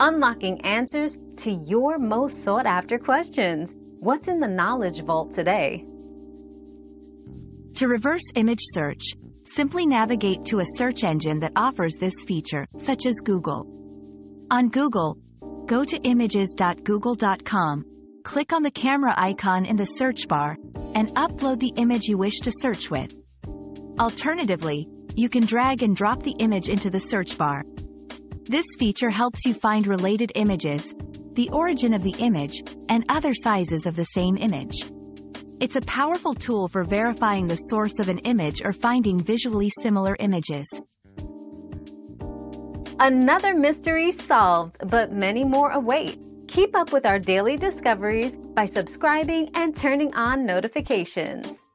unlocking answers to your most sought after questions. What's in the Knowledge Vault today? To reverse image search, simply navigate to a search engine that offers this feature, such as Google. On Google, go to images.google.com, click on the camera icon in the search bar, and upload the image you wish to search with. Alternatively, you can drag and drop the image into the search bar. This feature helps you find related images, the origin of the image, and other sizes of the same image. It's a powerful tool for verifying the source of an image or finding visually similar images. Another mystery solved, but many more await. Keep up with our daily discoveries by subscribing and turning on notifications.